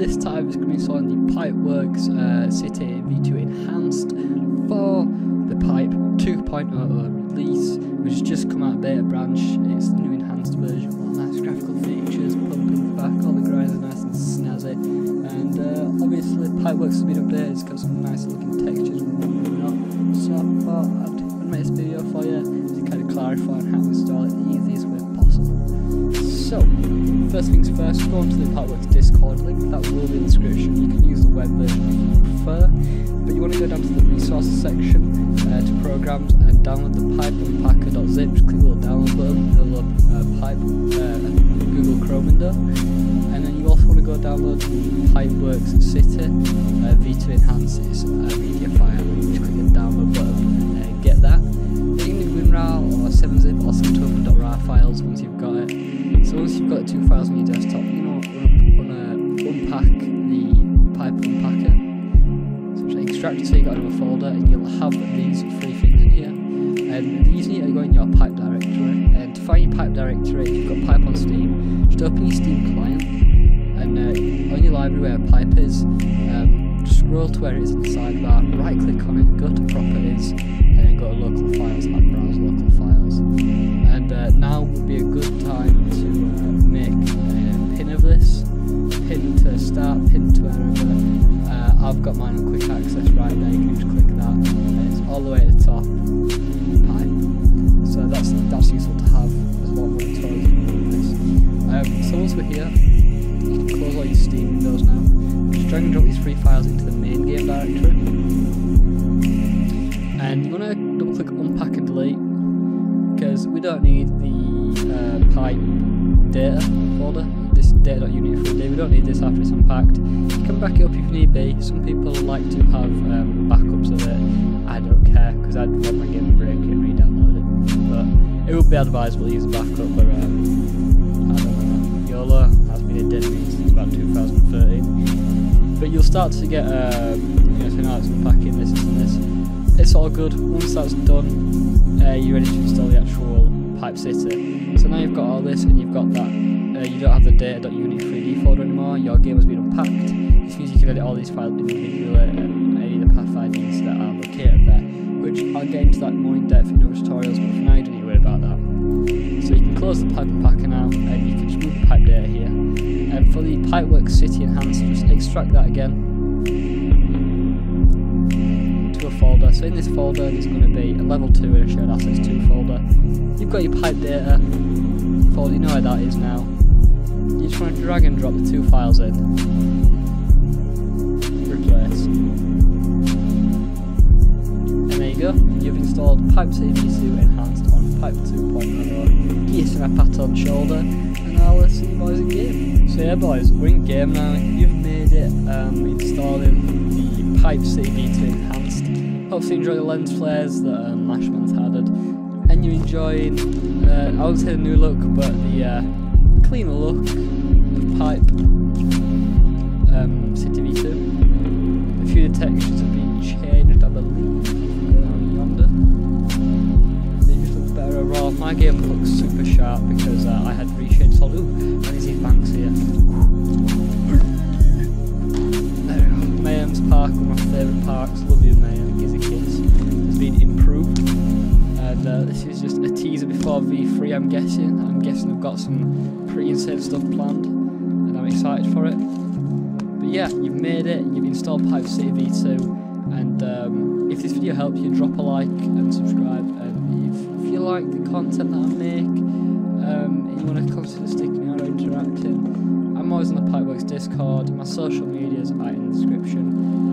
this time it's going to be installing the Pipeworks uh, City V2 Enhanced for the Pipe 2.0 release, which has just come out beta branch. It's the new enhanced version, all nice graphical features, pumping back, all the grinds are nice and snazzy, and uh, obviously Pipeworks has been updated, it's got some nice looking textures and whatnot, so I thought I'd make this video for you to kind of clarify on how to install it So, first things first, go onto the Pipeworks Discord link, that will be in the description. You can use the web version if you prefer, but you want to go down to the resources section uh, to programs and download the pipe unpacker.zip. Just click the download button, up uh, pipe uh, Google Chrome window, and then you also want to go download Pipeworks City uh, V2 Enhances So once you've got two files on your desktop, you know, going to unpack the pipe unpacker. So just extract it so you got another folder, and you'll have these three things in here. And these need to go in your pipe directory. And to find your pipe directory, if you've got pipe on Steam, just open your Steam client, and uh, on your library where pipe is, um, scroll to where it is in the sidebar, right click on it, go to properties, and then go to local files I've got mine on quick access right there, you can just click that, and it's all the way at the top, pipe. So that's that's useful to have, there's a lot more tutorials on. Um, so once we're here, you can close all your Steam windows now. Just drag and drop these three files into the main game directory. And you want to double click unpack and delete because we don't need the uh, pipe data folder, this data.unity3d, we don't need this after it's unpacked. You can back it up if need be. Some people like to have um, backups of it. I don't care because I'd want my game break it, re-download it. But it would be advisable to use a backup, but um, I don't know. YOLO has been a dead since about 2013. But you'll start to get, uh, you know, saying, oh, it's unpacking this, this, and this. It's all good. Once that's done, uh, you're ready to install the actual Pipe City. So now you've got all this and you've got that. Uh, you don't have the data.unity3d folder anymore. Your game has been unpacked. This means you can edit all these files individually and any of the path IDs that are located there. Which I'll get into that more in depth in other tutorials, but for now you don't need to worry about that. So you can close the pipe unpacker now and you can just move the pipe data here. And for the Pipeworks City Enhanced, just extract that again So in this folder there's going to be a level 2 and a shared assets 2 folder. You've got your pipe data folder, you know where that is now. You just want to drag and drop the two files in. Replace. And there you go, you've installed Pipe City V2 Enhanced on Pipe 2.0. Give yourself a pat on the shoulder, and I'll see you boys in game. So yeah boys, we're in game now, you've made it, um, installing the Pipe City V2 Enhanced. You enjoy the lens flares that um, Lashman's added, and you're enjoying, uh, I would say the new look, but the uh, cleaner look of Pipe um, City V2. A few of the textures have been changed, I believe. Down yonder. They just look better overall. My game looks super sharp because uh, I had reshaded solid. Ooh, this is just a teaser before V3, I'm guessing. I'm guessing I've got some pretty insane stuff planned. And I'm excited for it. But yeah, you've made it. You've installed Pipe City V2. And um, if this video helped you, drop a like and subscribe. And if, if you like the content that I make, um, and you want to consider sticking out or interacting, I'm always on the Pipeworks Discord. My social medias are in the description.